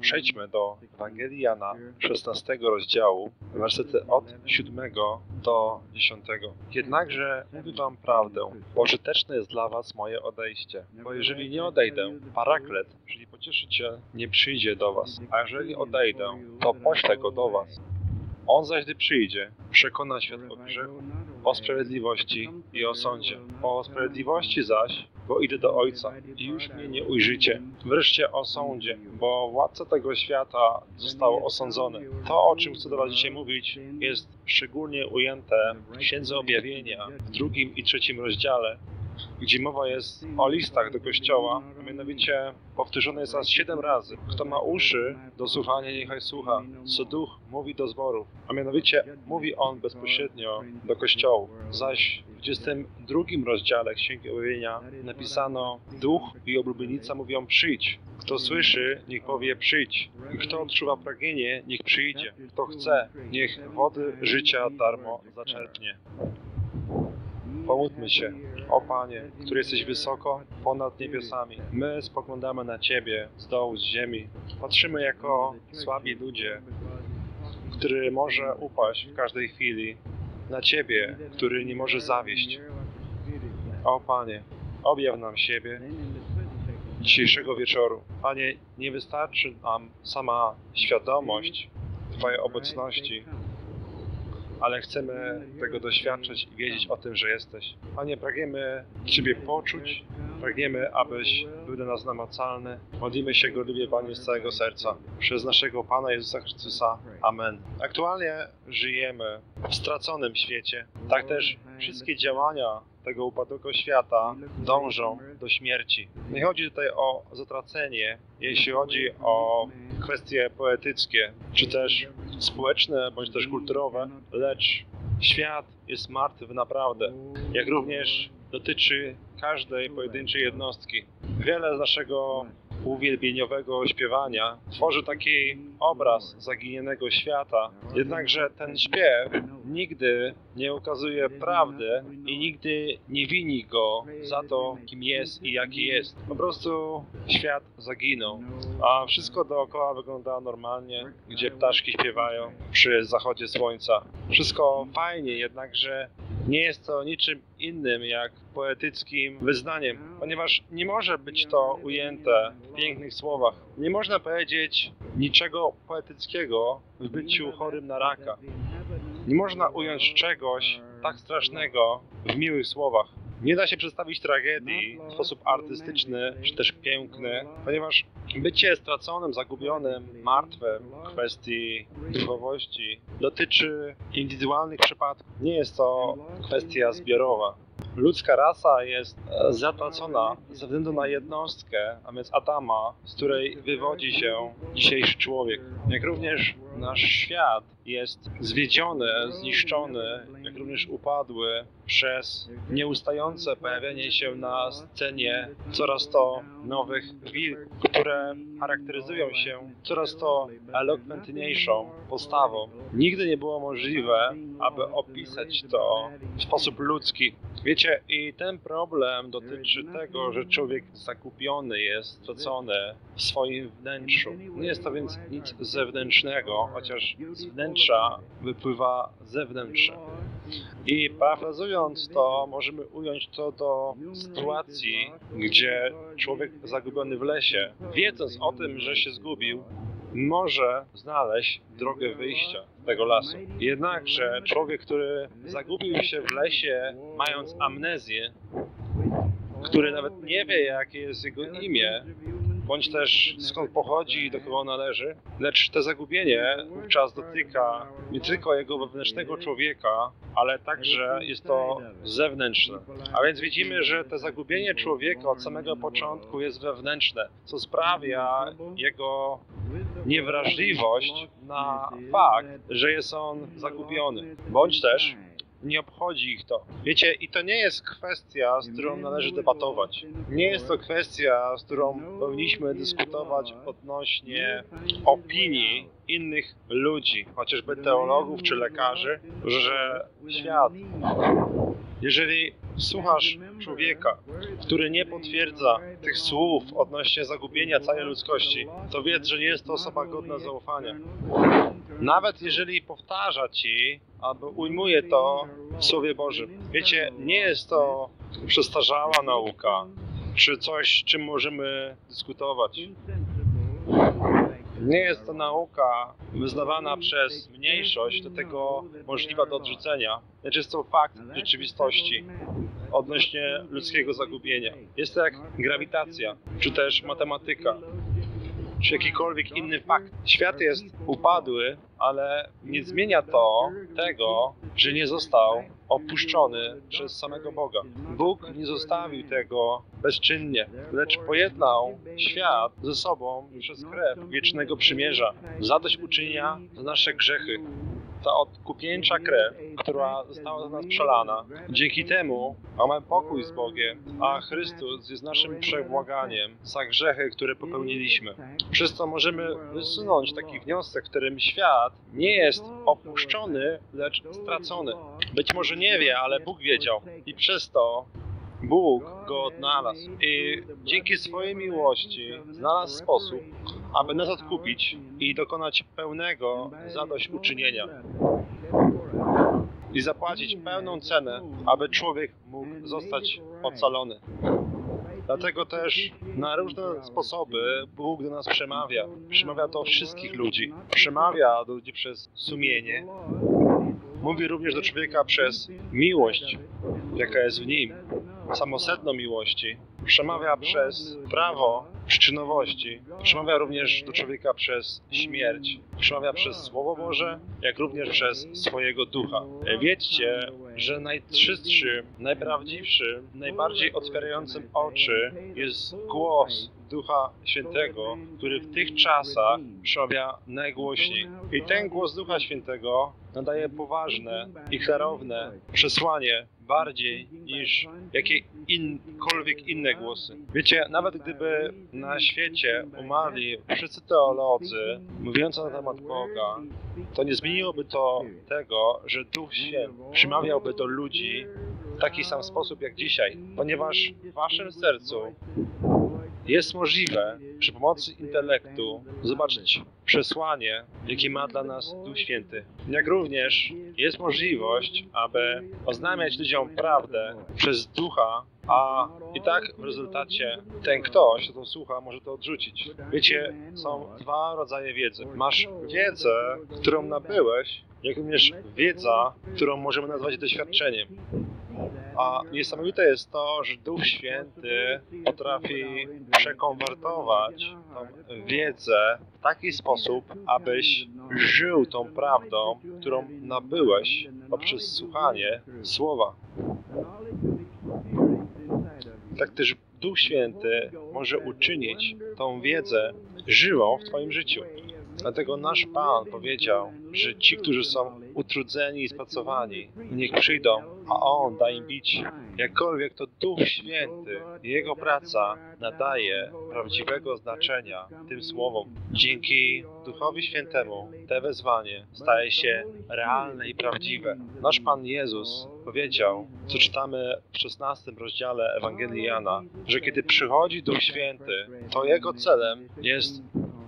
Przejdźmy do Ewangelii Jana 16 rozdziału, wersety od 7 do 10. Jednakże mówię wam prawdę, pożyteczne jest dla was moje odejście. Bo jeżeli nie odejdę, paraklet, czyli pocieszyciel, nie przyjdzie do was. A jeżeli odejdę, to poślę go do was. On zaś gdy przyjdzie, przekona świat o grzechu, o sprawiedliwości i o sądzie. O sprawiedliwości zaś, bo idę do Ojca i już mnie nie ujrzycie. Wreszcie o sądzie, bo władca tego świata został osądzony. To, o czym chcę do Was dzisiaj mówić, jest szczególnie ujęte w Księdze Objawienia w drugim i trzecim rozdziale, gdzie mowa jest o listach do kościoła, a mianowicie powtórzone jest aż siedem razy. Kto ma uszy do słuchania, niechaj słucha, co duch mówi do zborów. A mianowicie mówi on bezpośrednio do kościołów. Zaś 22 rozdziale Księgi Objawienia napisano Duch i oblubienica mówią przyjdź. Kto słyszy, niech powie przyjdź. I kto odczuwa pragnienie, niech przyjdzie. Kto chce, niech wody życia darmo zaczerpnie. Pomódlmy się. O Panie, który jesteś wysoko ponad niebiosami, my spoglądamy na Ciebie z dołu, z ziemi. Patrzymy jako słabi ludzie, który może upaść w każdej chwili, na Ciebie, który nie może zawieść. O Panie, objaw nam siebie dzisiejszego wieczoru. Panie, nie wystarczy nam sama świadomość Twojej obecności, ale chcemy tego doświadczyć i wiedzieć o tym, że jesteś. Panie, pragniemy Ciebie poczuć, pragniemy, abyś był dla nas namacalny. Modlimy się gorliwie, Panie, z całego serca. Przez naszego Pana Jezusa Chrystusa. Amen. Aktualnie żyjemy w straconym świecie. Tak też wszystkie działania tego upadłego świata dążą do śmierci. Nie chodzi tutaj o zatracenie, jeśli chodzi o kwestie poetyckie, czy też społeczne, bądź też kulturowe, lecz świat jest martwy naprawdę, jak również dotyczy każdej pojedynczej jednostki. Wiele z naszego uwielbieniowego śpiewania tworzy taki obraz zaginionego świata, jednakże ten śpiew nigdy nie ukazuje prawdy i nigdy nie wini go za to, kim jest i jaki jest. Po prostu świat zaginął, a wszystko dookoła wygląda normalnie, gdzie ptaszki śpiewają przy zachodzie słońca. Wszystko fajnie, jednakże nie jest to niczym innym jak poetyckim wyznaniem, ponieważ nie może być to ujęte w pięknych słowach. Nie można powiedzieć niczego poetyckiego w byciu chorym na raka. Nie można ująć czegoś tak strasznego w miłych słowach. Nie da się przedstawić tragedii w sposób artystyczny czy też piękny, ponieważ bycie straconym, zagubionym, martwym w kwestii duchowości dotyczy indywidualnych przypadków. Nie jest to kwestia zbiorowa. Ludzka rasa jest e, zatracona ze względu na jednostkę, a więc Adama, z której wywodzi się dzisiejszy człowiek. Jak również nasz świat jest zwiedziony, zniszczony, jak również upadły przez nieustające pojawianie się na scenie coraz to nowych wilków, które charakteryzują się coraz to elokwentniejszą postawą. Nigdy nie było możliwe, aby opisać to w sposób ludzki. Wiecie, i ten problem dotyczy tego, że człowiek zakupiony jest, stracony w swoim wnętrzu. Nie jest to więc nic zewnętrznego, chociaż z wnętrza wypływa zewnętrzne. I parafrazując to, możemy ująć to do sytuacji, gdzie człowiek zagubiony w lesie, wiedząc o tym, że się zgubił, może znaleźć drogę wyjścia z tego lasu. Jednakże człowiek, który zagubił się w lesie, mając amnezję, który nawet nie wie, jakie jest jego imię, bądź też skąd pochodzi i do kogo należy, lecz to zagubienie wówczas dotyka nie tylko jego wewnętrznego człowieka, ale także jest to zewnętrzne. A więc widzimy, że to zagubienie człowieka od samego początku jest wewnętrzne, co sprawia jego niewrażliwość na fakt, że jest on zagubiony, bądź też nie obchodzi ich to. Wiecie, i to nie jest kwestia, z którą należy debatować. Nie jest to kwestia, z którą powinniśmy dyskutować odnośnie opinii innych ludzi, chociażby teologów czy lekarzy, że świat, jeżeli słuchasz człowieka, który nie potwierdza tych słów odnośnie zagubienia całej ludzkości, to wiedz, że nie jest to osoba godna zaufania. Nawet jeżeli powtarza ci albo ujmuje to w Słowie Bożym. Wiecie, nie jest to przestarzała nauka, czy coś, czym możemy dyskutować. Nie jest to nauka wyznawana przez mniejszość, do tego możliwa do odrzucenia, lecz jest to fakt rzeczywistości odnośnie ludzkiego zagubienia. Jest to jak grawitacja, czy też matematyka, czy jakikolwiek inny fakt. Świat jest upadły, ale nie zmienia to tego, że nie został opuszczony przez samego Boga. Bóg nie zostawił tego bezczynnie, lecz pojednał świat ze sobą przez krew wiecznego przymierza, zadośćuczynienia za nasze grzechy. Ta odkupieńcza krew, która została za nas przelana. Dzięki temu mamy pokój z Bogiem, a Chrystus jest naszym przebłaganiem za grzechy, które popełniliśmy. Przez to możemy wysunąć taki wniosek, w którym świat nie jest opuszczony, lecz stracony. Być może nie wie, ale Bóg wiedział i przez to Bóg go odnalazł i dzięki swojej miłości znalazł sposób, aby nas odkupić i dokonać pełnego zadośćuczynienia i zapłacić pełną cenę, aby człowiek mógł zostać ocalony. Dlatego też na różne sposoby Bóg do nas przemawia. Przemawia do wszystkich ludzi. Przemawia do ludzi przez sumienie. Mówi również do człowieka przez miłość, jaka jest w nim, samosedno miłości. Przemawia przez prawo przyczynowości. Przemawia również do człowieka przez śmierć. Przemawia przez Słowo Boże, jak również przez swojego ducha. Wiedzcie, że najczystszym, najprawdziwszym, najbardziej otwierającym oczy jest głos Ducha Świętego, który w tych czasach przemawia najgłośniej. I ten głos Ducha Świętego nadaje poważne i klarowne przesłanie bardziej niż jakiekolwiek inne głosy. Wiecie, nawet gdyby na świecie umarli wszyscy teolodzy mówiący na temat Boga, to nie zmieniłoby to tego, że Duch Święty przemawiałby do ludzi w taki sam sposób jak dzisiaj, ponieważ w waszym sercu jest możliwe przy pomocy intelektu zobaczyć przesłanie, jakie ma dla nas Duch Święty. Jak również jest możliwość, aby oznajmiać ludziom prawdę przez Ducha, a i tak w rezultacie ten ktoś, kto to słucha, może to odrzucić. Wiecie, są dwa rodzaje wiedzy. Masz wiedzę, którą nabyłeś, jak również wiedza, którą możemy nazwać doświadczeniem. A niesamowite jest to, że Duch Święty potrafi przekonwertować tą wiedzę w taki sposób, abyś żył tą prawdą, którą nabyłeś poprzez słuchanie Słowa. Tak też Duch Święty może uczynić tą wiedzę żywą w Twoim życiu. Dlatego nasz Pan powiedział, że ci, którzy są utrudzeni i spracowani, niech przyjdą, a On da im bić. Jakkolwiek to Duch Święty i Jego praca nadaje prawdziwego znaczenia tym słowom. Dzięki Duchowi Świętemu te wezwanie staje się realne i prawdziwe. Nasz Pan Jezus powiedział, co czytamy w 16 rozdziale Ewangelii Jana, że kiedy przychodzi Duch Święty, to Jego celem jest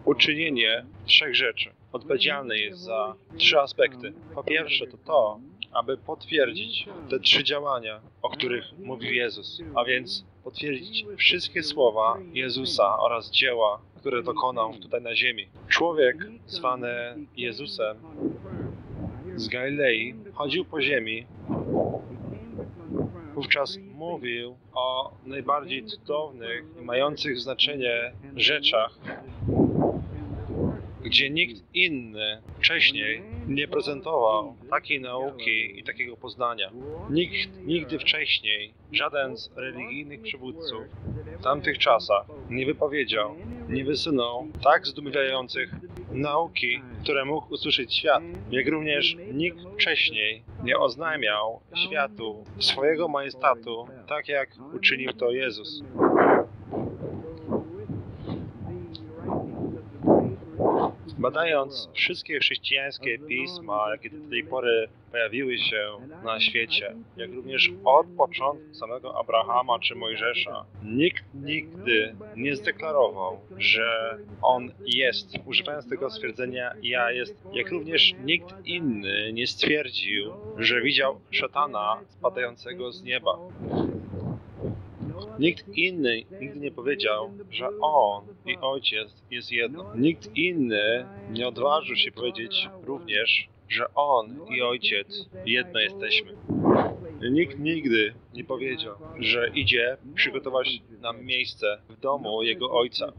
uczynienie trzech rzeczy. Odpowiedzialny jest za trzy aspekty. Po pierwsze to to, aby potwierdzić te trzy działania, o których mówił Jezus, a więc potwierdzić wszystkie słowa Jezusa oraz dzieła, które dokonał tutaj na ziemi. Człowiek zwany Jezusem z Galilei chodził po ziemi, wówczas mówił o najbardziej cudownych i mających znaczenie rzeczach, gdzie nikt inny wcześniej nie prezentował takiej nauki i takiego poznania. Nikt nigdy wcześniej, żaden z religijnych przywódców w tamtych czasach nie wypowiedział, nie wysunął tak zdumiewających nauki, które mógł usłyszeć świat, jak również nikt wcześniej nie oznajmiał światu swojego majestatu, tak jak uczynił to Jezus. Badając wszystkie chrześcijańskie pisma, jakie do tej pory pojawiły się na świecie, jak również od początku samego Abrahama czy Mojżesza, nikt nigdy nie zdeklarował, że on jest, używając tego stwierdzenia ja jest, jak również nikt inny nie stwierdził, że widział szatana spadającego z nieba. Nikt inny nigdy nie powiedział, że On i Ojciec jest jedno. Nikt inny nie odważył się powiedzieć również, że On i Ojciec jedno jesteśmy. Nikt nigdy nie powiedział, że idzie przygotować nam miejsce w domu Jego Ojca.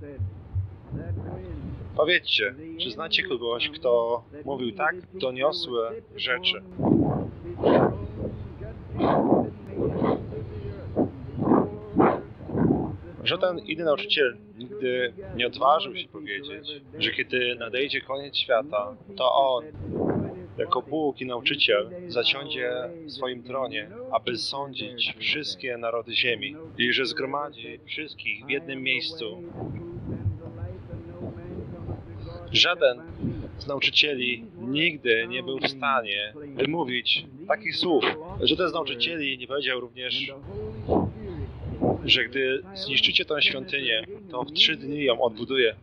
Powiedzcie, czy znacie kogoś, kto mówił tak doniosłe rzeczy? Żaden inny nauczyciel nigdy nie odważył się powiedzieć, że kiedy nadejdzie koniec świata, to on, jako Bóg i nauczyciel, zasiądzie w swoim tronie, aby sądzić wszystkie narody ziemi i że zgromadzi wszystkich w jednym miejscu. Żaden z nauczycieli nigdy nie był w stanie wymówić takich słów. Żaden z nauczycieli nie powiedział również, że gdy zniszczycie tę świątynię, to w trzy dni ją odbuduję.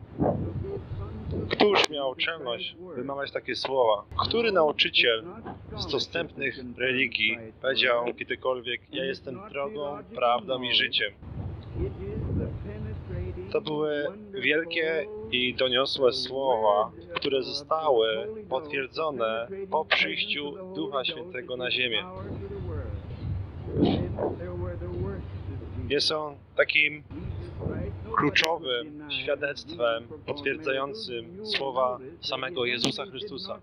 Któż miał czelność wymawiać takie słowa? Który nauczyciel z dostępnych religii powiedział kiedykolwiek, ja jestem drogą, prawdą i życiem? To były wielkie i doniosłe słowa, które zostały potwierdzone po przyjściu Ducha Świętego na ziemię. Jest on takim kluczowym świadectwem potwierdzającym słowa samego Jezusa Chrystusa.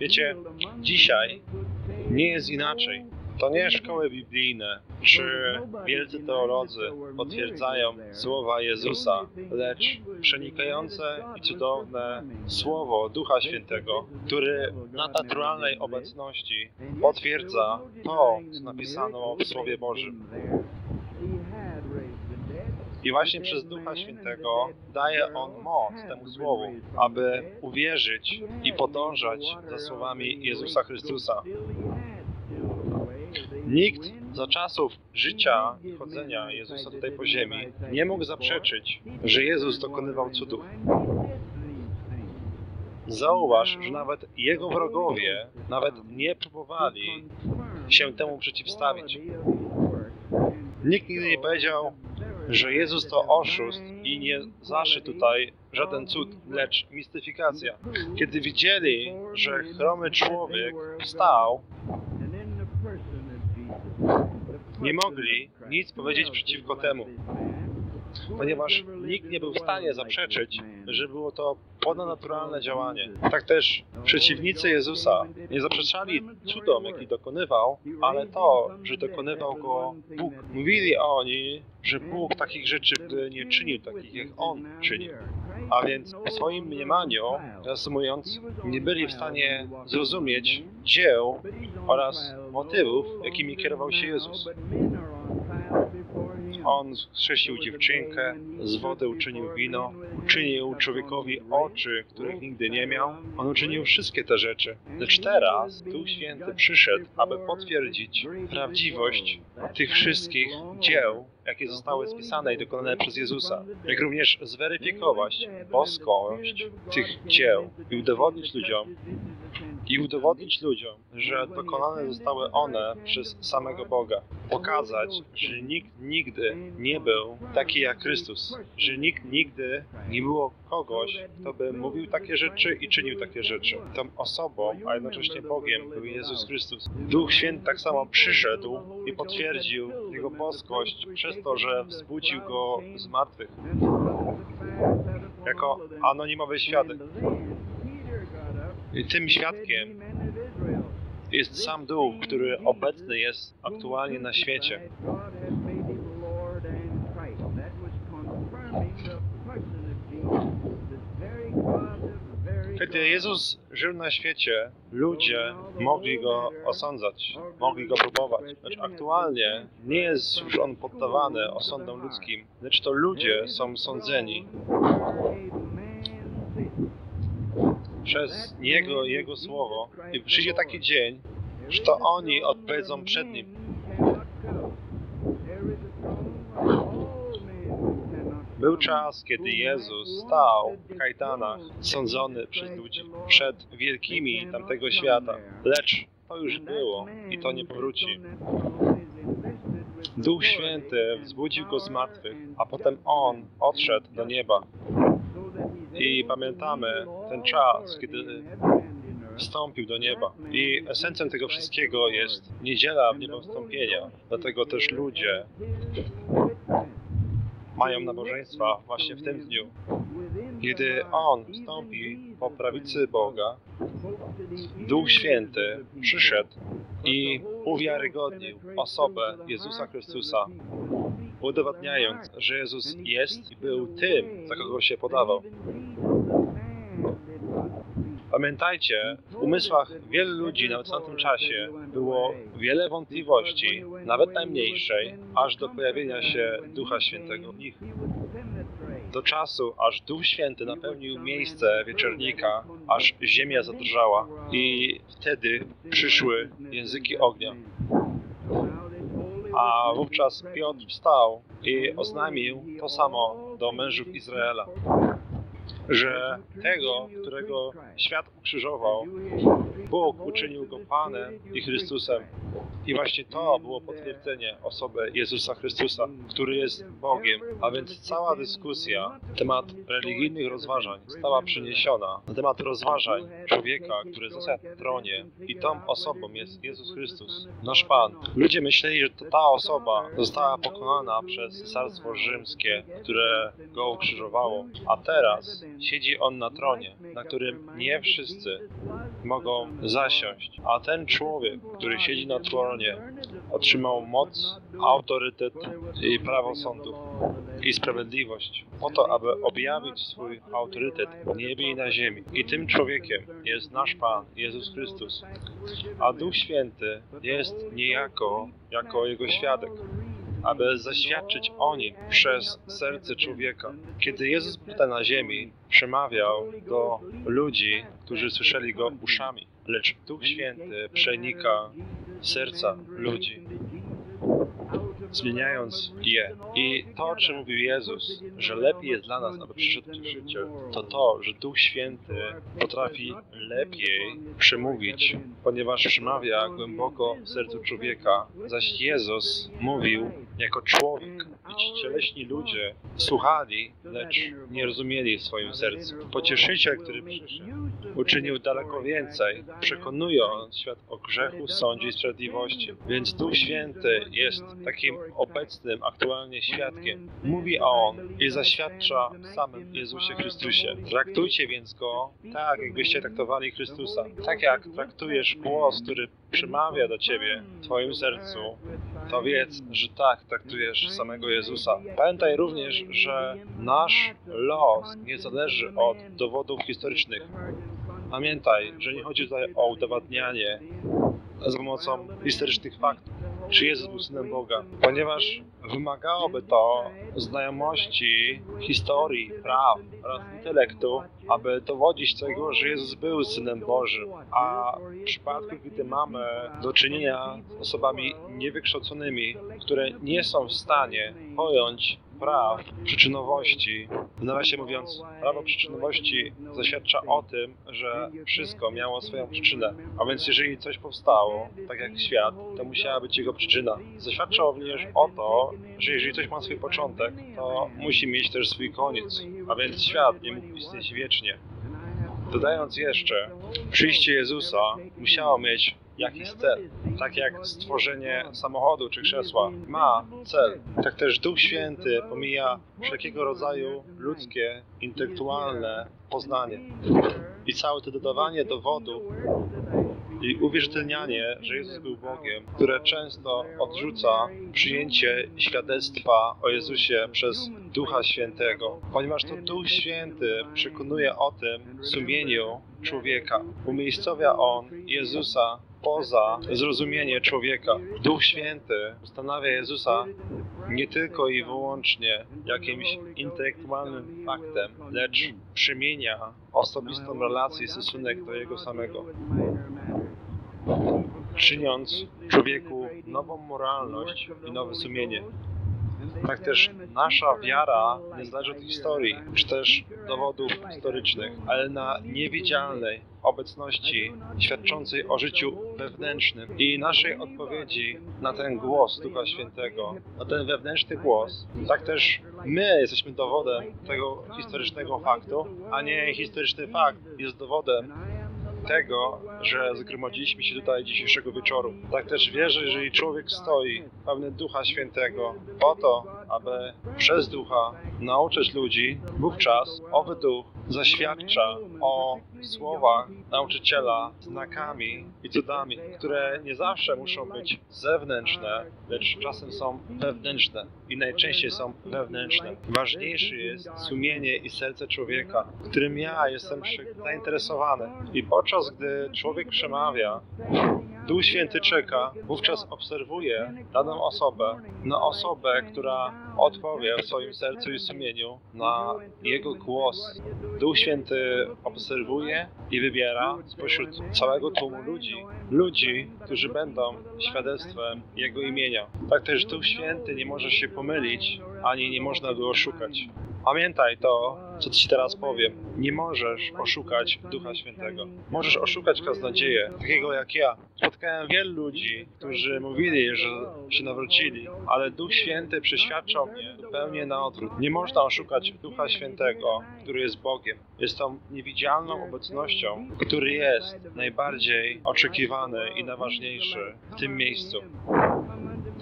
Wiecie, dzisiaj nie jest inaczej. To nie szkoły biblijne czy wielcy teolodzy potwierdzają słowa Jezusa, lecz przenikające i cudowne słowo Ducha Świętego, który w nadnaturalnej obecności potwierdza to, co napisano w Słowie Bożym. I właśnie przez Ducha Świętego daje On moc temu słowu, aby uwierzyć i podążać za słowami Jezusa Chrystusa. Nikt za czasów życia i chodzenia Jezusa tutaj po ziemi nie mógł zaprzeczyć, że Jezus dokonywał cudów. Zauważ, że nawet jego wrogowie nawet nie próbowali się temu przeciwstawić. Nikt nigdy nie powiedział, że Jezus to oszust i nie zaszy tutaj żaden cud, lecz mistyfikacja. Kiedy widzieli, że chromy człowiek wstał, nie mogli nic powiedzieć przeciwko temu, ponieważ nikt nie był w stanie zaprzeczyć, że było to ponadnaturalne działanie. Tak też przeciwnicy Jezusa nie zaprzeczali cudom, jaki dokonywał, ale to, że dokonywał go Bóg. Mówili oni, że Bóg takich rzeczy nie czynił, takich jak On czynił. A więc w swoim mniemaniu, reasumując, nie byli w stanie zrozumieć dzieł oraz motywów, jakimi kierował się Jezus. On chrzcił dziewczynkę, z wody uczynił wino, uczynił człowiekowi oczy, których nigdy nie miał. On uczynił wszystkie te rzeczy. Lecz teraz Duch Święty przyszedł, aby potwierdzić prawdziwość tych wszystkich dzieł, jakie zostały spisane i dokonane przez Jezusa, jak również zweryfikować boskość tych dzieł i udowodnić ludziom, i udowodnić ludziom, że dokonane zostały one przez samego Boga. Pokazać, że nikt nigdy nie był taki jak Chrystus, że nikt nigdy nie było kogoś, kto by mówił takie rzeczy i czynił takie rzeczy. Tą osobą, a jednocześnie Bogiem był Jezus Chrystus. Duch Święty tak samo przyszedł i potwierdził Jego boskość przez to, że wzbudził Go z martwych. Jako anonimowy świadek. Tym świadkiem jest sam Duch, który obecny jest aktualnie na świecie. Kiedy Jezus żył na świecie, ludzie mogli go osądzać, mogli go próbować. Lecz aktualnie nie jest już on poddawany osądom ludzkim, lecz to ludzie są sądzeni przez Niego i Jego Słowo. I przyjdzie taki dzień, że to oni odpowiedzą przed Nim. Był czas, kiedy Jezus stał w kajdanach, sądzony przez ludzi, przed wielkimi tamtego świata. Lecz to już było i to nie powróci. Duch Święty wzbudził go z martwych, a potem on odszedł do nieba. I pamiętamy ten czas, kiedy wstąpił do nieba. I esencją tego wszystkiego jest niedziela w niebo wstąpienia. Dlatego też ludzie mają nabożeństwa właśnie w tym dniu. Kiedy On wstąpi po prawicy Boga, Duch Święty przyszedł i uwiarygodnił osobę Jezusa Chrystusa, udowadniając, że Jezus jest i był tym, za kogo się podawał. Pamiętajcie, w umysłach wielu ludzi nawet w tamtym czasie było wiele wątpliwości, nawet najmniejszej, aż do pojawienia się Ducha Świętego w nich. Do czasu, aż Duch Święty napełnił miejsce wieczornika, aż ziemia zadrżała i wtedy przyszły języki ognia. A wówczas Piotr wstał i oznajmił to samo do mężów Izraela że tego, którego świat ukrzyżował, Bóg uczynił go Panem i Chrystusem. I właśnie to było potwierdzenie osoby Jezusa Chrystusa, który jest Bogiem. A więc cała dyskusja na temat religijnych rozważań została przeniesiona na temat rozważań człowieka, który zasiadł w tronie. I tą osobą jest Jezus Chrystus, nasz Pan. Ludzie myśleli, że to ta osoba została pokonana przez Cesarstwo Rzymskie, które go ukrzyżowało. A teraz siedzi on na tronie, na którym nie wszyscy mogą zasiąść. A ten człowiek, który siedzi na tronie, otrzymał moc, autorytet i prawo sądów i sprawiedliwość po to, aby objawić swój autorytet w niebie i na ziemi. I tym człowiekiem jest nasz Pan, Jezus Chrystus. A Duch Święty jest niejako jako Jego świadek aby zaświadczyć o nim przez serce człowieka. Kiedy Jezus tutaj na ziemi, przemawiał do ludzi, którzy słyszeli go uszami, lecz Duch Święty przenika serca ludzi zmieniając je. I to, o czym mówił Jezus, że lepiej jest dla nas, aby przyszedł życie, to to, że Duch Święty potrafi lepiej przemówić, ponieważ przemawia głęboko w sercu człowieka. Zaś Jezus mówił jako człowiek i ci cieleśni ludzie słuchali, lecz nie rozumieli w swoim sercu. Pocieszyciel, który przyszedł, uczynił daleko więcej, przekonując świat o grzechu, sądzie i sprawiedliwości. Więc Duch Święty jest takim obecnym aktualnie świadkiem. Mówi On i zaświadcza w samym Jezusie Chrystusie. Traktujcie więc Go tak, jakbyście traktowali Chrystusa. Tak jak traktujesz głos, który przemawia do Ciebie w Twoim sercu, to wiedz, że tak traktujesz samego Jezusa. Pamiętaj również, że nasz los nie zależy od dowodów historycznych. Pamiętaj, że nie chodzi tutaj o udowadnianie za pomocą historycznych faktów, czy Jezus był synem Boga, ponieważ wymagałoby to znajomości historii, praw oraz intelektu, aby dowodzić tego, że Jezus był synem Bożym. A w przypadku, gdy mamy do czynienia z osobami niewykształconymi, które nie są w stanie pojąć praw przyczynowości. Nawiasie mówiąc, prawo przyczynowości zaświadcza o tym, że wszystko miało swoją przyczynę. A więc jeżeli coś powstało, tak jak świat, to musiała być jego przyczyna. Zaświadcza również o to, że jeżeli coś ma swój początek, to musi mieć też swój koniec. A więc świat nie mógł istnieć wiecznie. Dodając jeszcze, przyjście Jezusa musiało mieć jakiś cel. Tak jak stworzenie samochodu czy krzesła ma cel, tak też Duch Święty pomija wszelkiego rodzaju ludzkie, intelektualne poznanie. I całe to dodawanie dowodów i uwierzytelnianie, że Jezus był Bogiem, które często odrzuca przyjęcie świadectwa o Jezusie przez Ducha Świętego, ponieważ to Duch Święty przekonuje o tym sumieniu człowieka. Umiejscowia On Jezusa poza zrozumienie człowieka. Duch Święty ustanawia Jezusa nie tylko i wyłącznie jakimś intelektualnym faktem, lecz przemienia osobistą relację i stosunek do Jego samego, czyniąc człowieku nową moralność i nowe sumienie. Tak też nasza wiara nie zależy od historii, czy też dowodów historycznych, ale na niewidzialnej obecności świadczącej o życiu wewnętrznym i naszej odpowiedzi na ten głos Ducha Świętego, na ten wewnętrzny głos. Tak też my jesteśmy dowodem tego historycznego faktu, a nie historyczny fakt jest dowodem tego, że zgromadziliśmy się tutaj dzisiejszego wieczoru. Tak też wierzę, że jeżeli człowiek stoi pełny Ducha Świętego po to, aby przez Ducha nauczyć ludzi, wówczas owy Duch zaświadcza o słowach nauczyciela znakami i cudami, które nie zawsze muszą być zewnętrzne, lecz czasem są wewnętrzne i najczęściej są wewnętrzne. Ważniejsze jest sumienie i serce człowieka, którym ja jestem zainteresowany. I podczas gdy człowiek przemawia, Duch Święty czeka, wówczas obserwuje daną osobę, na osobę, która odpowie w swoim sercu i sumieniu na jego głos. Duch Święty obserwuje i wybiera spośród całego tłumu ludzi, ludzi, którzy będą świadectwem Jego imienia. Tak też Duch Święty nie może się pomylić, ani nie można go oszukać. Pamiętaj to, co Ci teraz powiem. Nie możesz oszukać Ducha Świętego. Możesz oszukać kaznodzieję, takiego jak ja. Spotkałem wielu ludzi, którzy mówili, że się nawrócili, ale Duch Święty przeświadczał mnie zupełnie na odwrót. Nie można oszukać Ducha Świętego, który jest Bogiem. Jest tą niewidzialną obecnością, który jest najbardziej oczekiwany i najważniejszy w tym miejscu.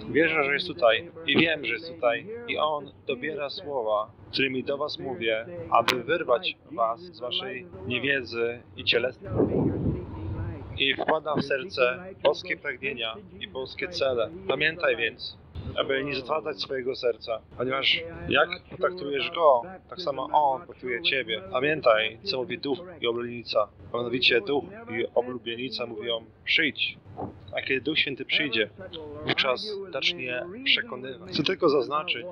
Wierzę, że jest tutaj i wiem, że jest tutaj i On dobiera słowa, którymi do Was mówię, aby wyrwać Was z Waszej niewiedzy i cielesnej i wkłada w serce boskie pragnienia i boskie cele. Pamiętaj więc, aby nie zatracać swojego serca, ponieważ jak potraktujesz Go, tak samo On potraktuje Ciebie. Pamiętaj, co mówi duch i oblubienica. Mianowicie duch i oblubienica mówią przyjdź. A kiedy Duch Święty przyjdzie, wówczas zacznie przekonywać. Chcę tylko zaznaczyć,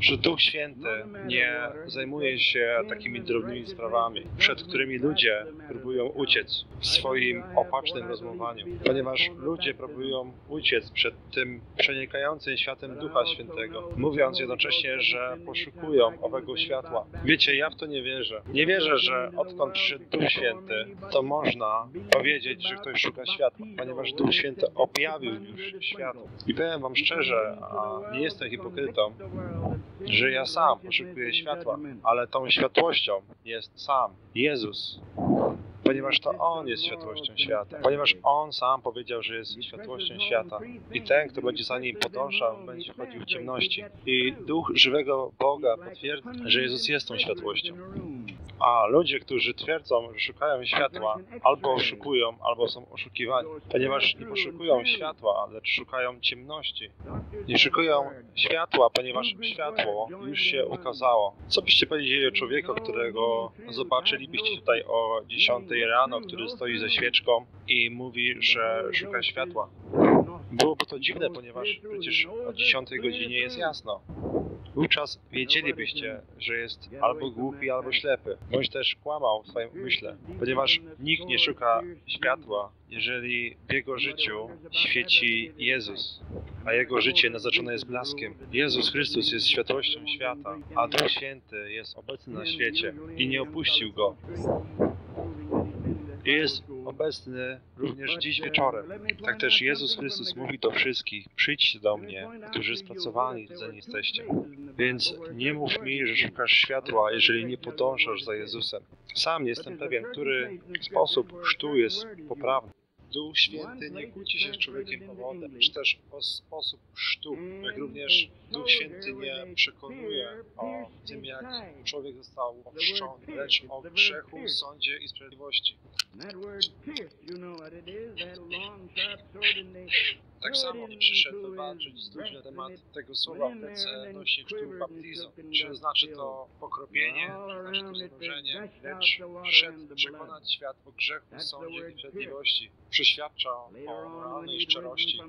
że Duch Święty nie zajmuje się takimi drobnymi sprawami, przed którymi ludzie próbują uciec w swoim opacznym rozmowaniu, ponieważ ludzie próbują uciec przed tym przenikającym światem Ducha Świętego, mówiąc jednocześnie, że poszukują owego światła. Wiecie, ja w to nie wierzę. Nie wierzę, że odkąd przyszedł Duch Święty, to można powiedzieć, że ktoś szuka światła, ponieważ Duch Święty objawił już światło. I powiem wam szczerze, a nie jestem hipokrytą, że ja sam poszukuję światła, ale tą światłością jest sam Jezus. Ponieważ to On jest światłością świata. Ponieważ On sam powiedział, że jest światłością świata. I ten, kto będzie za nim podążał, będzie chodził w ciemności. I Duch żywego Boga potwierdza, że Jezus jest tą światłością. A ludzie, którzy twierdzą, że szukają światła, albo oszukują, albo są oszukiwani, ponieważ nie poszukują światła, lecz szukają ciemności. Nie szukują światła, ponieważ światło już się ukazało. Co byście powiedzieli o człowieku, którego zobaczylibyście tutaj o 10 rano, który stoi ze świeczką i mówi, że szuka światła? Byłoby to dziwne, ponieważ przecież o 10 godzinie jest jasno. Wówczas wiedzielibyście, że jest albo głupi, albo ślepy, bądź też kłamał w swoim umyśle, ponieważ nikt nie szuka światła, jeżeli w jego życiu świeci Jezus, a jego życie naznaczone jest blaskiem. Jezus Chrystus jest światłością świata, a Duch Święty jest obecny na świecie i nie opuścił go. Jest obecny również dziś wieczorem. Tak też Jezus Chrystus mówi do wszystkich: Przyjdźcie do mnie, którzy spracowani rdzeni jesteście. Więc nie mów mi, że szukasz światła, jeżeli nie podążasz za Jezusem. Sam nie jestem pewien, który sposób chrztu jest poprawny. Duch Święty nie kłóci się z człowiekiem powodem, czy też o sposób sztuk, jak również Duch Święty nie przekonuje o tym, jak człowiek został ochrzczony, lecz o grzechu, sądzie i sprawiedliwości. Tak samo nie przyszedł walczyć z ludźmi na temat tego słowa w Grece nosi chrztu baptizo. Czy znaczy to pokropienie, czy znaczy to zanurzenie, lecz przyszedł przekonać świat o grzechu, sądzie i sprawiedliwości. Przeświadcza o moralnej szczerości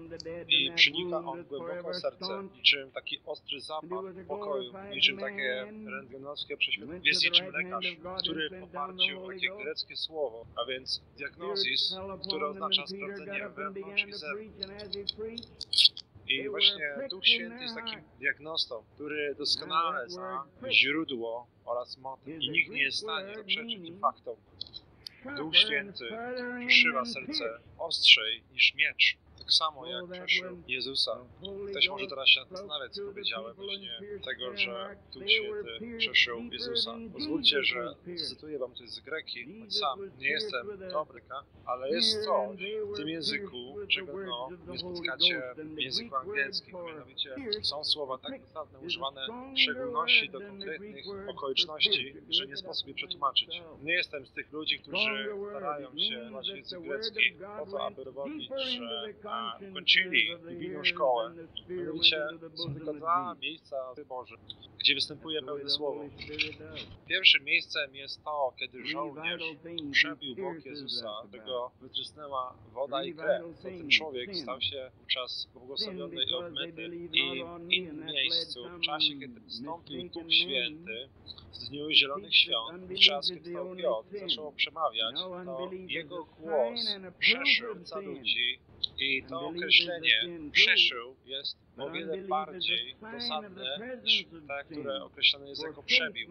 i przenika on głęboko w serce, niczym taki ostry zapach pokoju, niczym takie rentgenowskie prześwietlenie. Jest niczym lekarz, który w oparciu o takie greckie słowo, a więc diagnozis, które oznacza sprawdzenie wewnątrz i zewnątrz. I właśnie Duch Święty jest takim diagnostą, który doskonale zna źródło oraz motyw i nikt nie jest w stanie zaprzeczyć tym faktom. Duch Święty przyszywa serce ostrzej niż miecz. Tak samo jak przeszył Jezusa. Ktoś może teraz się zastanawiać, co powiedziałem właśnie tego, że Duch Święty przeszył Jezusa. Pozwólcie, że zacytuję wam coś z Greki, choć sam nie jestem dobry, ale jest coś w tym języku, czego no, nie spotkacie w języku angielskim. Mianowicie są słowa tak dosadne, używane w szczególności do konkretnych okoliczności, że nie sposób je przetłumaczyć. Nie jestem z tych ludzi, którzy starają się właśnie język grecki po to, aby dowodzić, że a, ukończyli biblijną szkołę. Mianowicie są tylko dwa miejsca w Boże, gdzie występuje pełne słowo. Pierwszym miejscem jest to, kiedy żołnierz przebił bok Jezusa, którego wytrysnęła woda i krew. To ten człowiek stał się wówczas błogosławiony i obmyty. I w innym miejscu, w czasie, kiedy wstąpił Duch Święty, w dniu Zielonych Świąt, w czas, kiedy stał Piotr, zaczął przemawiać, to jego głos przeszył za ludzi i to określenie przeszył jest o wiele bardziej dosadne niż te, które określane jest jako przebił.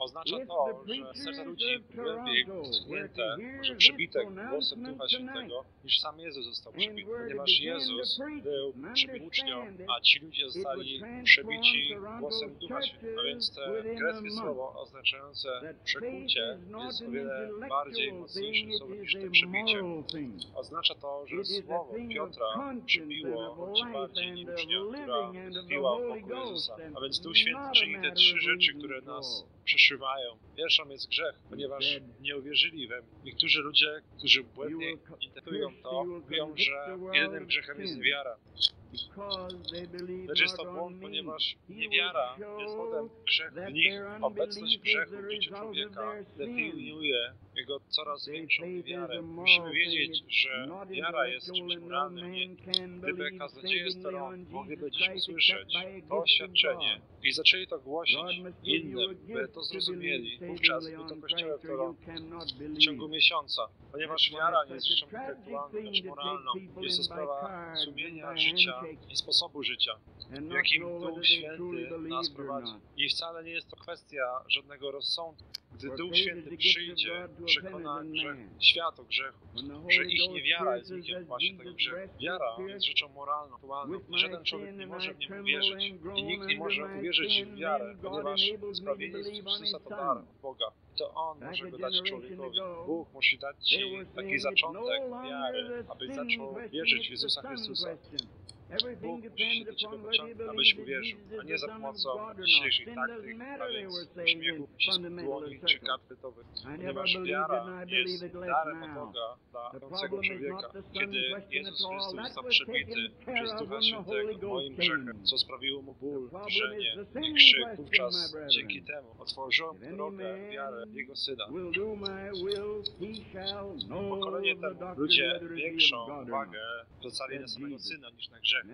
Oznacza to, że serca ludzi głębiej dotknięte, może przebite głosem Ducha Świętego, niż sam Jezus został przebity, ponieważ Jezus był przebitym ucznią, a ci ludzie zostali przebici głosem Ducha Świętego. A więc te greckie słowo oznaczające przekucie jest o wiele bardziej mocniejsze słowo niż te przebicie. Oznacza to, że słowo Piotra przebiło bądź bardziej niż która tkwiła wokół Jezusa. A więc Duch Święty czyni te trzy rzeczy, które nas przeszywają. Pierwszą jest grzech, ponieważ nie uwierzyli we mnie. Niektórzy ludzie, którzy błędnie interpretują to, mówią, że jedynym grzechem jest wiara. Lecz jest to błąd, ponieważ niewiara jest powodem grzechu. W nich obecność grzechu w życiu człowieka definiuje jego coraz większą niewiarę. Musimy wiedzieć, że wiara jest czymś moralnym. Nie. Gdyby kaznodzieje z Toron mogliby dziś usłyszeć to oświadczenie i zaczęli to głosić innym, by to zrozumieli, wówczas by to kościoły w Toron w ciągu miesiąca. Ponieważ wiara nie jest rzeczą intelektualną, lecz moralną. Jest to sprawa sumienia, życia i sposobu życia, w jakim Duch Święty nas prowadzi. I wcale nie jest to kwestia żadnego rozsądku. Gdy Duch Święty przyjdzie, przekona grzech, świat o grzechu, że ich niewiara jest wynikiem właśnie tego grzechu. Wiara jest rzeczą moralną, aktualną i żaden człowiek nie może w nią uwierzyć. I nikt nie może uwierzyć w wiarę, ponieważ sprawienie z Chrystusa to dar od Boga. To On może go dać człowiekowi. Bóg musi dać Ci taki zaczątek wiary, abyś zaczął wierzyć w Jezusa Chrystusa. Bóg musi do Ciebie pociągnąć, abyś uwierzył, a nie za pomocą dzisiejszych taktyk, a więc uśmiechu, ścisku dłoni czy kart. Ponieważ wiara jest darem od Boga dla wierzącego człowieka. Kiedy Jezus Chrystus został przebity przez Ducha Świętego moim grzechem, co sprawiło mu ból, drżenie i krzyk, wówczas dzięki temu otworzyłem drogę wiarę Jego Syna. Pokolenie temu ludzie większą uwagę zwracali na samego Syna niż na grzech.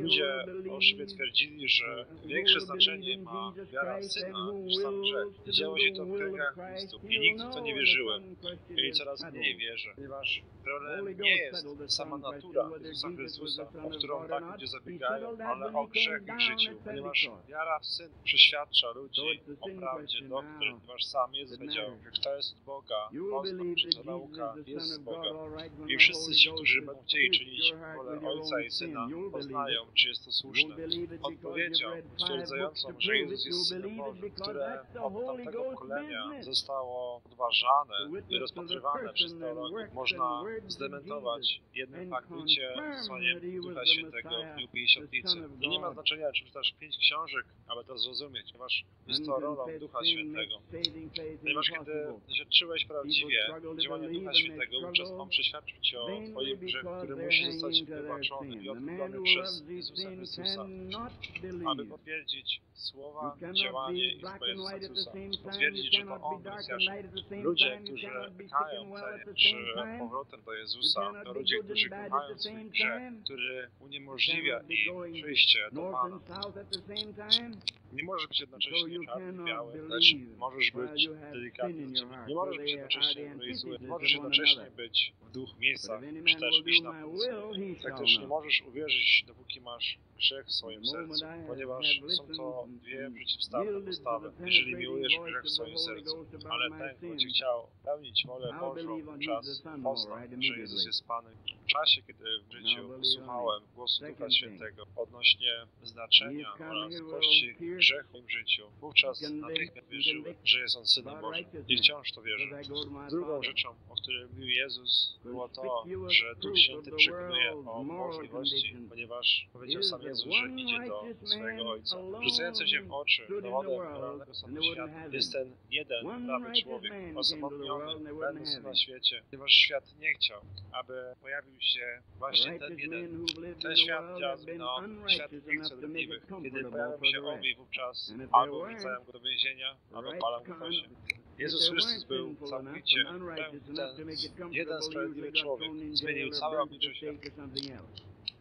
Ludzie fałszywie twierdzili, że większe znaczenie ma wiara Syna niż sam grzech. Działo się to w kręgach Chrystów i nikt w to nie wierzyłem. I coraz mniej wierzę, ponieważ var. Problem nie jest sama natura Jezusa Chrystusa, o którą tak ludzie zabiegają, ale o grzech w życiu, ponieważ wiara w Syn przeświadcza ludzi o prawdzie doktryny, ponieważ sam Jezus powiedział, że kto jest od Boga, poznał, czy to nauka jest z Boga. I wszyscy ci, którzy będą chcieli czynić wolę Ojca i Syna, poznają, czy jest to słuszne. Odpowiedzią stwierdzającą, że Jezus jest Synem Bożym, które od tamtego pokolenia zostało odważane i rozpatrywane przez teologów, można zdementować jednym faktycie słaniem Ducha Świętego w dniu Pięćdziesiątnicy. I nie ma znaczenia, czy czytasz pięć książek, aby to zrozumieć, ponieważ jest to rolą Ducha Świętego. Ponieważ kiedy doświadczyłeś prawdziwie działania Ducha Świętego, wówczas On przeświadczył Ci o Twoim grzechu, który musi zostać wybaczony i odkupiony przez Jezusa Chrystusa, aby potwierdzić słowa, działanie i swoje Jezusa Chrystusa. Potwierdzić, że to On Mesjasz. Ludzie, którzy pykają przed powrotem do Jezusa, to ludzie, którzy kochają swój grzech, który uniemożliwia im przyjście do Pana. Nie możesz być jednocześnie czarny, biały, lecz możesz być delikatny. Nie możesz być jednocześnie dobry i zły. Możesz jednocześnie być w dwóch miejscach, czy też iść na pół Tak też nie możesz uwierzyć, dopóki masz grzech w swoim sercu, ponieważ są to dwie przeciwstawne postawy. Jeżeli miłujesz grzech w swoim sercu, ale ten, kto będzie chciał pełnić wolę Bożą, czas pozna, że Jezus jest Panem. W czasie, kiedy w życiu posłuchałem głosu Ducha Świętego odnośnie znaczenia oraz kości grzechu w życiu, wówczas natychmiast wierzyłem, że jest On Synem Bożym i wciąż to wierzę. Drugą rzeczą, o której mówił Jezus, było to, że Duch Święty przekonuje o możliwości, ponieważ powiedział sam Jezus, że idzie do swojego Ojca. Rzucającym się w oczy dowodem moralnego stanu świata jest ten jeden prawy człowiek, osamotniony, będący na świecie, ponieważ świat nie chciał, aby pojawił się właśnie ten jeden. Ten świat działa no, świat sprawiedliwych. Kiedy pojawią się owi, wówczas albo wrzucają go do więzienia, albo palą go w. Jezus Chrystus był całkowicie ten jeden sprawiedliwy człowiek. Zmienił całe oblicze świata.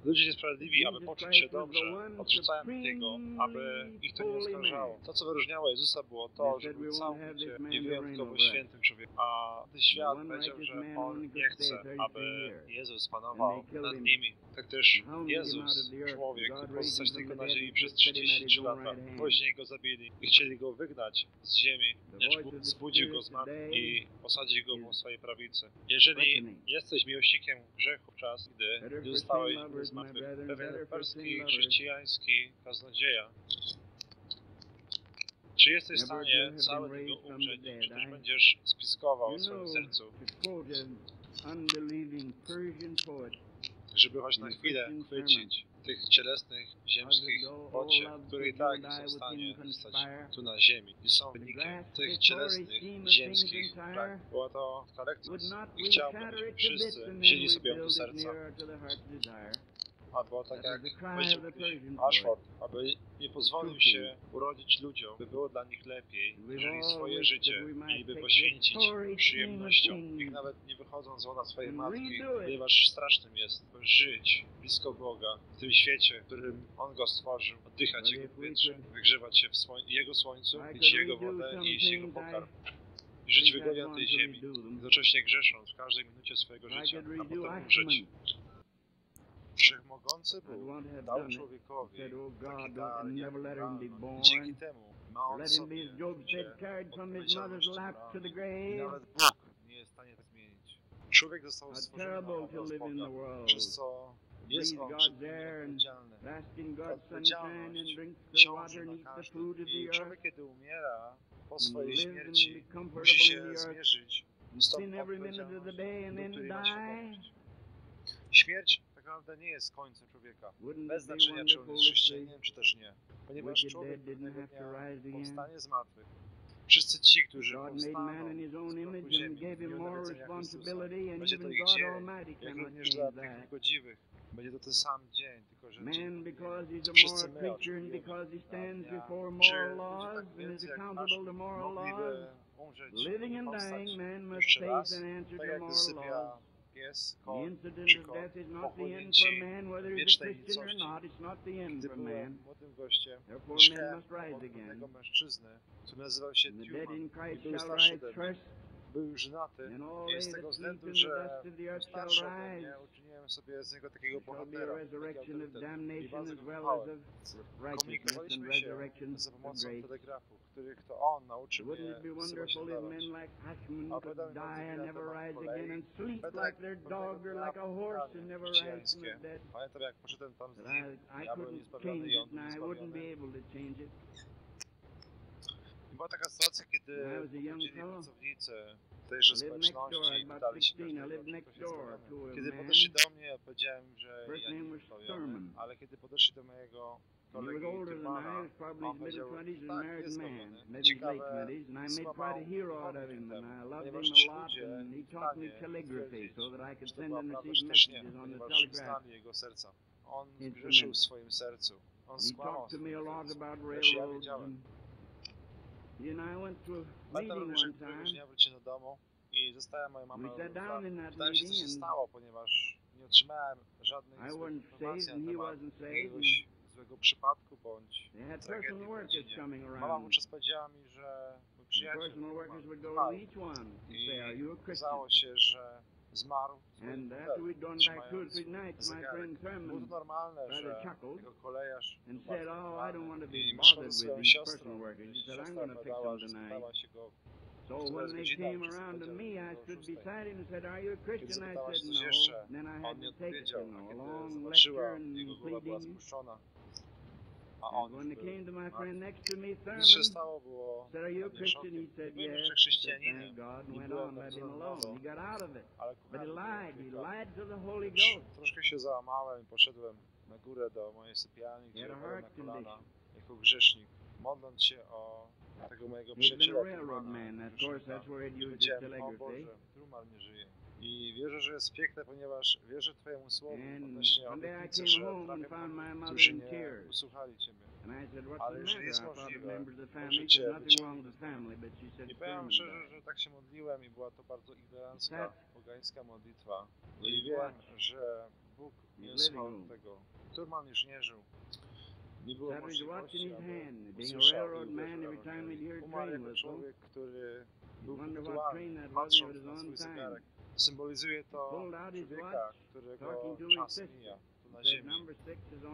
Ludzie niesprawiedliwi, aby poczuć się dobrze, odrzucają takiego, aby ich to nie oskarżało. To, co wyróżniało Jezusa, było to, że był całkowicie i wyjątkowo świętym człowiekiem. A ten świat powiedział, że On nie chce, aby Jezus panował nad nimi. Tak też Jezus, człowiek, pozostać tylko na ziemi przez 33 lata. Później go zabili i chcieli go wygnać z ziemi, lecz Bóg zbudził go z martwych i posadził go po swojej prawicy. Jeżeli jesteś miłośnikiem grzechu w czas, gdy zostałeś martwych, pewien perski chrześcijański kaznodzieja, czy jesteś w stanie cały tego umrzeć, czy też będziesz spiskował w swoim sercu, żeby choć na chwilę chwycić tych cielesnych, ziemskich pocie, które i tak są w stanie stać tu na ziemi. I są wynikiem tych cielesnych, ziemskich. prag. Była to taka lekcja i chciałbym, abyśmy wszyscy wzięli sobie do serca. Albo tak jak powiedział Ashford, aby nie pozwolił się urodzić ludziom, by było dla nich lepiej, jeżeli swoje życie mieliby poświęcić przyjemnościom, ich nawet nie wychodząc z łona swojej matki, ponieważ strasznym jest żyć blisko Boga, w tym świecie, w którym On go stworzył, oddychać Jego powietrze, wygrzewać się w słoń Jego słońcu, pić Jego wodę i jeść Jego pokarm. Żyć wygodnie na tej ziemi, jednocześnie grzesząc w każdej minucie swojego życia, a potem umrzeć. Wszechmogący Bóg dał człowiekowi taki dar jak dzięki temu ma on sobie życie i nawet Bóg nie jest w stanie tak zmienić. Człowiek został stworzony na obraz Boga, przez co jest on odpowiedzialny. Ta odpowiedzialność ciąży na każdym. I człowiek, kiedy umiera po swojej śmierci, musi się zmierzyć z tą odpowiedzialnością, do której ma podnieść. Śmierć naprawdę nie jest końcem człowieka. Bez znaczenia, czy on jest chrześcijaninem, czy też nie. Ponieważ człowiek pewnego dnia powstanie z martwych. Wszyscy ci, którzy powstaną z ziemi, Chrystusa, będzie to ich dzień, jak również dla tych niegodziwych. Będzie to ten sam dzień, tylko że Man, because he's a moral creature and because he stands before moral laws tak and is accountable to moral laws, living i and dying, man must face and answer tak to moral laws. Pies, The incident of death is not the end for man, whether he's a Christian or not. It's not the end for man. Therefore, man must rise again. mężczyzny, który nazywał się And the dead in Christ shall rise first. Był już żenaty And all i they z that tego sleep in względu, the że dust of the earth shall starszy ode rise. mnie, uczyniłem sobie z niego takiego There shall be a bohatera, taki resurrection of autorytet. I damnation bardzo as go well as kochałem. of righteousness and Komunikowaliśmy się resurrection za of pomocą grace. telegrafów, których to on nauczył mnie Wouldn't it be wysyłać wonderful if dawać. men like Ashman A could potem die mówili and na never temat rise kolei. again and sleep Pedro like their pewnego dog or dnia like a horse and spotkanie never rise from chrześcijańskie. the dead? Pamiętam jak poszedłem tam z But nim, I, I ja byłem couldn't niezbawiony change i on it był and I wouldn't be niezbawiony. able to change it. Była taka sytuacja, kiedy chodzili pracownicy tejże społeczności i pytali się 16. I każdego, lived czy next ktoś jest door zbawiony. to a Kiedy podeszli do mnie, powiedziałem, że ja nie Thurman. ale kiedy podeszli do mojego kolegi in on powiedział, 20s and a tak, jest late Ciekawe, 20s, and I made złamał temu, loved ponieważ ci ludzie me stanie stwierdzić, że to była prawda, czy też nie, ponieważ znali jego serca. On zgrzeszył w swoim sercu. On skłamał w swoim sercu. ja wiedziałem. You know, I went to a meeting one któregoś time. dnia wróciłem do domu i down in that Pytałem się, co się stało, ponieważ nie otrzymałem żadnych informacji na temat jakiegoś złego przypadku bądź tragedii w rodzinie. Mama wówczas powiedziała mi, że mój przyjaciel "Are i you a Christian?" okazało się, że zmarł And two or three nights, my Było to normalne, że jego kolejarz and said, "Oh, I don't want to be bothered with these personal workers." He said, "I'm Siostra going to fix badała, them że tonight." spytała się go So when they came around to me, I stood beside him and said, "Are you a Christian?" I said, "No." Then I had to take it, a long lecture and pleading. A on już był came to my martwy. friend next to me, Thurman, Nic się stało, było said, "Are you a pewnie Christian?" szokiem. He said, Nie byłem "Yes." jeszcze I chrześcijaninem, went byłem on, let bardzo him alone. nowo, He got out of it. ale But he kochałem lied. tego He człowieka. lied to the Holy Lecz Ghost. Troszkę się załamałem i poszedłem na górę do mojej sypialni, gdzie byłem na heart kolana jako grzesznik, modląc się o tego mojego He'd been a przyjaciela railroad Trumana, man. Of course, grzesznika. that's where he'd used his Powiedziałem, o. Boże, Truman nie żyje. I wierzę, że jest piękne, ponieważ wierzę Twojemu słowu odnośnie obietnicy, że mother którzy nie usłuchali Ciebie. Ale jeżeli jest możliwe, możecie said, I powiem szczerze, że tak się modliłem i była to bardzo ignorancka, pogańska modlitwa. I wiem, że Bóg nie słuchał tego. Turman już nie żył. Nie było możliwości, aby usłyszał i Umarł jako człowiek, który był punktualny, patrząc na swój zegarek. Symbolizuje to człowieka, którego czas mija tu na ziemi.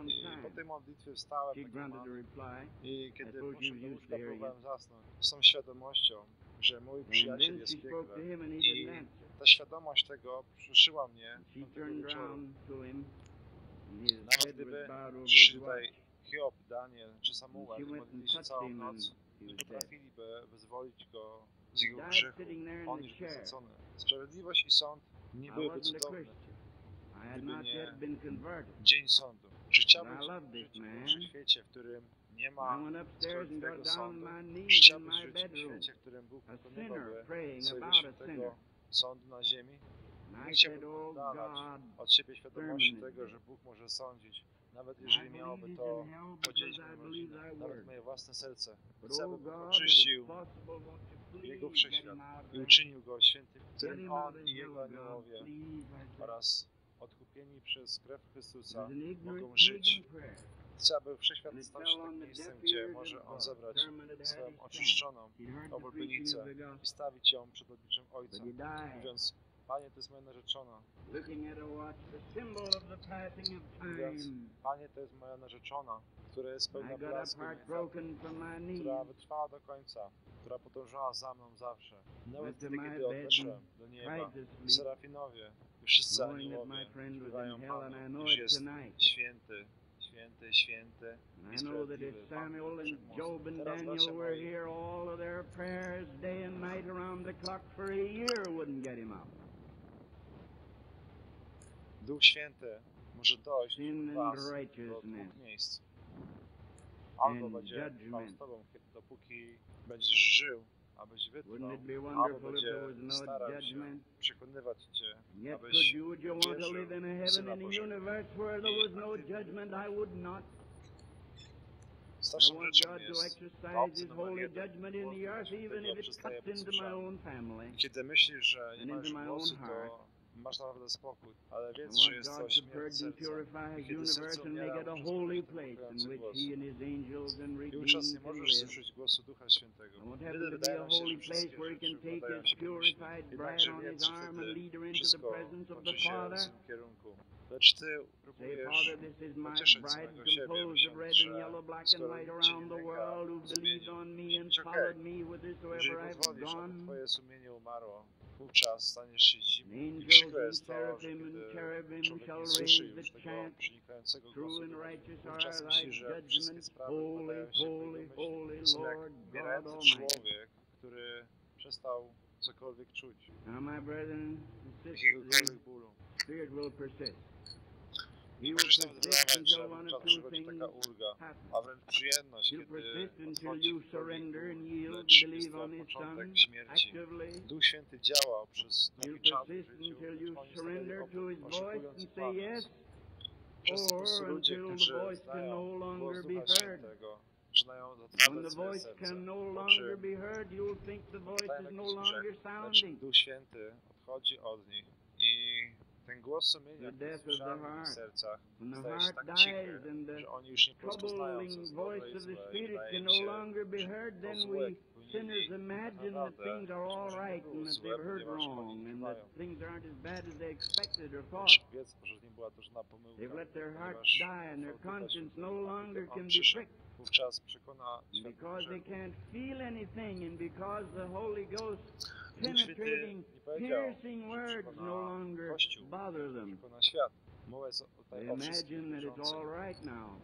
I po tej modlitwie wstałem tak mam, i kiedy poszedłem do próbowałem zasnąć. Z tą świadomością, że mój przyjaciel jest w piekle. I ta świadomość tego przyszyła mnie wieczoru. his Nawet gdyby przyszli tutaj. Hiob, Daniel czy Samuel i modlili się całą noc, nie potrafiliby wyzwolić go z jego grzechu. On już był. Sprawiedliwość i sąd nie byłyby cudowne. Gdyby nie. Dzień sądu. Czy this żyć w świecie, w którym nie ma sprawiedliwego sądu? Czy my żyć w świecie, w którym Bóg praying swojego świętego sądu na ziemi? Nie chciałbym oh oddawać God, od siebie świadomości tego, że Bóg może sądzić, nawet jeżeli miałoby to podzielić moją rodzinę, nawet moje własne serce. Chcę, oh by Bóg God, if oczyścił Jego wszechświat i uczynił go świętym, którym On i Jego aniołowie oraz odkupieni przez krew Chrystusa mogą żyć. Chcę, aby wszechświat stał się takim miejscem, gdzie może On had swoją oczyszczoną the i stawić ją przed obliczem Ojca, mówiąc, Panie, to jest moja narzeczona, Looking at a watch, the symbol of the passing of mówiąc. Panie, to jest moja narzeczona, która jest pełna blasku, która wytrwała do końca, która podążała za mną zawsze. Nawet wtedy, my kiedy odeszłem do nieba, serafinowie i wszyscy aniołowie śpiewają Panu, know iż it jest tonight. święty, święty, święty. I know that if Samuel and Job and Daniel were here, all of their prayers day and night around the clock for a year wouldn't get him out. Duch Święty może dojść do was do dwóch miejsc. Albo będzie judgment. z Tobą, kiedy- dopóki będziesz żył, abyś wytrwał, Wouldn't it be albo będzie no starał się przekonywać Cię, abyś wierzył a w Syna a Bożego. no Starszą rzeczą jest, obcy numer jeden, my own family. kiedy myślisz, że nie masz głosu, to masz naprawdę spokój, ale wiedz, że jest purify His Kiedy serce umiera, I wówczas nie możesz słyszeć głosu Ducha Świętego. Wtedy wydaje nam się, że wszystkie rzeczy His się bride Jednakże wiedz, wtedy wszystko kończy się w tym kierunku. Lecz ty próbujesz bride samego siebie, myśląc, że skoro nikt cię nie nęka w będzie okej. me Jeżeli pozwolisz, aby twoje sumienie umarło, wówczas staniesz się And zimny. I przykre jest to, że kiedy człowiek nie słyszy już tego przenikającego True głosu and Ducha, righteous wówczas are myśli, że wszystkie sprawy układają się w jego myśli. Są jak człowiek, który przestał cokolwiek czuć, jakiegokolwiek bólu. the Spirit will persist. He will Może się nawet persist wydawać, że two przychodzi taka ulga, a wręcz przyjemność, kiedy yield, lecz jest believe to on His początek śmierci. Duch Święty działał przez długi czas w życiu, to patrząc. yes, Przez prostu or ludzie, until the którzy voice can znają no głos longer be Ducha heard. Świętego, zaczynają the swoje serce. no Oczy longer be heard, you'll think the voice stają is w no grzech, lecz. Duch Święty odchodzi od nich ten głos sumienia, The który death of the słyszałem w ich heart. sercach, When the staje się heart tak dies cichy, and the że oni już nie rozpoznają, co troubling jest dobre voice i of the złe. i Spirit wydaje can im no się, longer be że heard, to then złe we powinni sinners imagine that naprawdę, things are że all może nie right było and that złe, they've heard ponieważ oni wrong and używają. that things aren't as bad as they expected or thought. Lecz wiedz, że nie była to żadna pomyłka, They've let their hearts ponieważ die and their ufał Ducha conscience Świętego, no a longer kiedy can On be przyszedł, pricked. wówczas przekona And świat because they grzechu. can't feel anything and because the Holy Ghost Duch Święty penetrating, nie powiedział, piercing że words przekona no longer Kościół, bother them. przekona świat. Mowa jest o- They tutaj o wszystkich imagine that it's wierzących. all right now.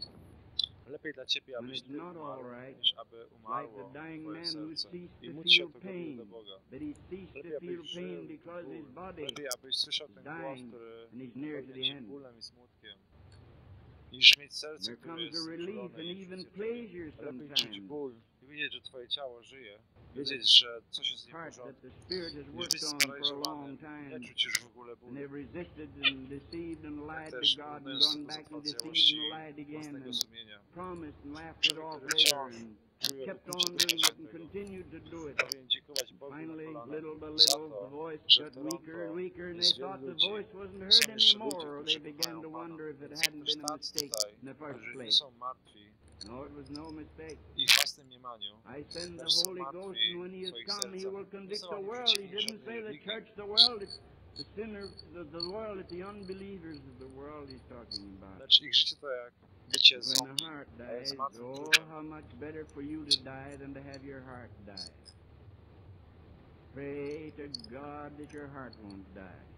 Lepiej dla ciebie, abyś ty umarł, niż aby umarło twoje serce. I módl się to godnie do Boga. Lepiej, abyś żył ból. Lepiej, abyś słyszał ten głos, który the cię bólem i smutkiem. Niż mieć serce, które jest and i Lepiej czuć ból i widzieć, że twoje ciało żyje. This Wiedzieć, że coś jest nie w heart that porządku. the Spirit has Niż worked być on for a sparaliżowany. long time. Nie czuć już w ogóle And bólu. they've resisted and deceived and lied też to God and trudne jest gone back and deceived zaspokojności and lied again własnego and sumienia. promised and laughed it Człowiek, off który later wciąż and czuje kept uczucie on Ducha doing it and Świętego. continued to do it. Powinien dziękować Bogu na Finally, kolanach little by za little, the to, voice że got w weaker and Toronto weaker, and they jest wielu thought the ludzi. voice wasn't Są heard jeszcze ludzie, anymore, or którzy they began to kochają Pana. wonder if it Są hadn't też been a tacy mistake tutaj, in the first którzy nie place. No, it was no mistake. w ich własnym mniemaniu. I send the Holy Ghost, and when He has come, He will convict the world. He didn't say the church, the world, it's the sinner, the, the world, it's the unbelievers of the world He's talking about. Lecz ich życie to jak bycie When the heart dies, oh, how much better for you to die than to have your heart die. Pray to God that your heart won't die.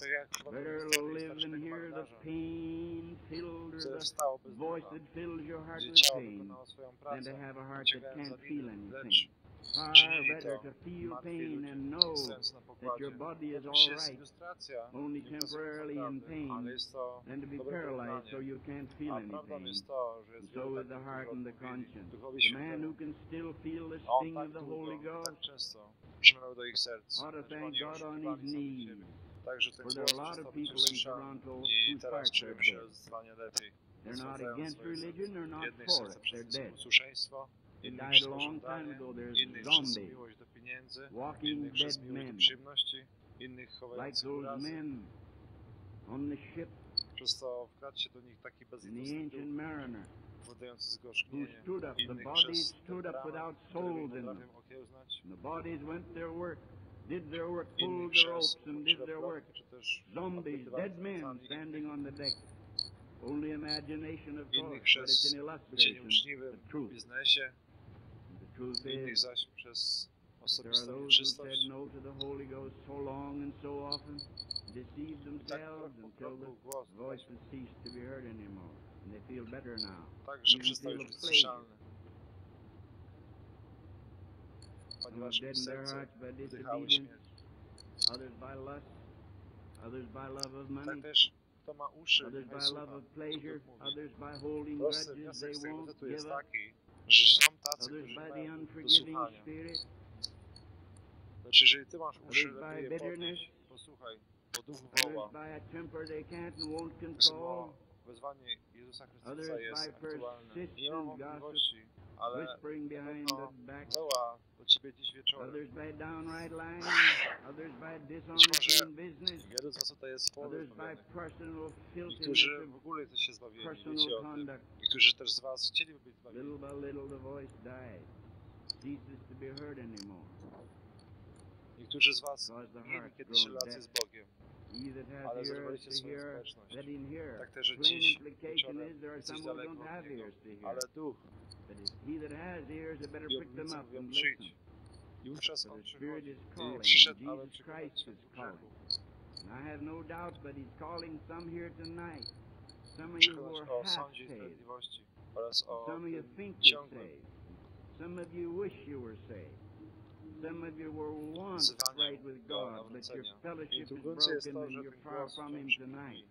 Tak jak chyba Better to jest live than starszego hear the marynarza, pain filled or które the wstało bez voice ducha, that fills your heart gdzie with ciało pain wykonało swoją than pracę, to have a heart that wyciągając can't feel zawiny, lecz anything. Far czynili better to to feel martwi pain ludzie, and know stojąc na that pokładzie. your body is To all jest right ilustracja, only nie pokazuje temporarily in prawdy, pain ale jest to than to be dobre paralyzed so porównanie. you can't feel A prawdą anything. jest to, że jest And so wielu with the takich, heart którzy and the odmówili conscience. Duchowi The man who Świętemu, can still feel the a on sting tak of the długo, Holy tak Ghost często przemawiał do ich serc, ought to lecz thank oni God on his oszukiwali sami knees. Także ten For there głos are a lot of przestał być people in usłyszany Toronto i teraz czują się zdecydowanie lepiej. Against swoje serca it. przez posłuszeństwo, innych przez pożądanie, innych przez miłość do pieniędzy, innych przez miłość do przyjemności, innych chowających urazy. Przez to wkradł się do nich taki bezlitosny duch, wodający zgorzknienie. Innych przez te bramy, które nie potrafią okiełznać. And the bodies went their work, did their work, Innych pulled the przez ropes and uczciwe did their work. plotki, czy też Zombies, odpytywali dead men pracami standing on the deck. Only imagination, of Innych course, but przez it's an bycie illustration. nieuczciwym the w truth. biznesie, The truth innych is, zaś przez there are osobistą those who nieczystość. said no to the Holy Ghost so long and so often, deceived Tak krok themselves po until the kroku głos voice has ceased to be heard anymore, and they feel better now. tak, że You przestał feel już być a pleasure. słyszalny. Serce hearts by wdychały śmierć. others by lust, others by love of Tak money, też, kto ma uszy, others niechaj by słucha, love of co mówi. others by holding Prosty grudges. wniosek they z tego won't wersetu jest taki, że są tacy, others którzy by the mają do unforgiving słuchania. spirit, Lecz jeżeli ty masz uszy, others by lepiej je bitterness, podnieść, posłuchaj, bo duch others woła. by a temper they can't and won't control, samo wezwanie Jezusa others Chrystusa jest by aktualne. Nie mam wątpliwości, ale whispering behind no, woła do ciebie dziś wieczorem. Others by downright lying, others by może- Wielu z was tutaj jest others słowy by personal filthiness Niektórzy w ogóle jesteście zbawieni, wiecie personal o tym. conduct. Niektórzy też z was chcieliby być zbawieni. Little by little the voice died. Ceases to be heard anymore. Niektórzy z was the mieli kiedyś relację z Bogiem, ale zerwaliście swoją społeczność. Tak też, że dziś wieczorem jesteś daleko od Niego, ale duch he that has ears had better i pick them obietnice up mówią and przyjdź. listen. I wówczas For On the Spirit przychodzi. is I calling, przyszedł, aby Jesus przyprowadzić Christ cię is do calling. grzechu. And I have no doubt but he's calling some here tonight. Some of you who Przekonać are o half sądzie i saved. sprawiedliwości oraz o Some of you tym think you're ciągłym saved. Some of you wish you were saved. Some of you were once wzywaniu right with do God, but your nawrócenia. I fellowship is trudzące jest broken to, and że you're ten far głos from Him wciąż tonight.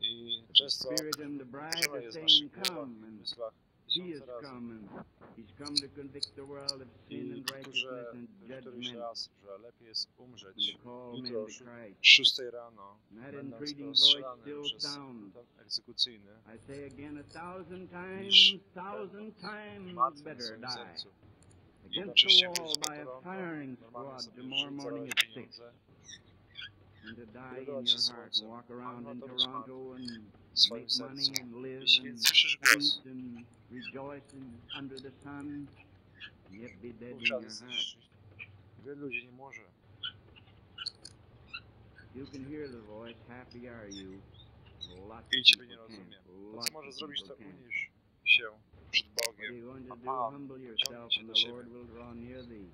I The często Spirit and the bride wczoraj are jest w saying, naszych głowach Come, i and myślach He tysiące is razy. come, and He's come to convict the world of sin I and powtórzę righteousness and już któryś judgment, raz, że lepiej jest and umrzeć to call men jutro o to szó- Christ. 6 rano, And that będąc entreating rozstrzelany voice still przez sounds. ten egzekucyjny, I say again a thousand times, niż thousand times martwy w better swoim die sercu. against Jednocześnie the wall być by a gorąco, firing normalnie squad sobie tomorrow żyć, morning zarabiać at six, pieniądze, and to die in Budować się your heart and słońcem, walk a around in uratować Toronto and w swoim the Jeśli słyszysz głos, wówczas wielu ludzi nie może. I Ciebie nie rozumie. To, are you. Zrobić, to and the lord will draw near thee.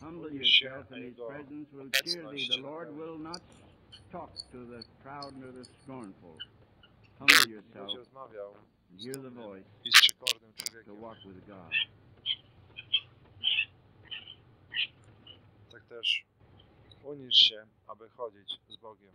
humble yourself and his presence will cheer thee. the Lord will not talk to the proud nor the scornful. Humble yourself rozmawiał hear the voice i z przekornym to człowiekiem. walk with God. Tak też unisz się, aby chodzić z Bogiem.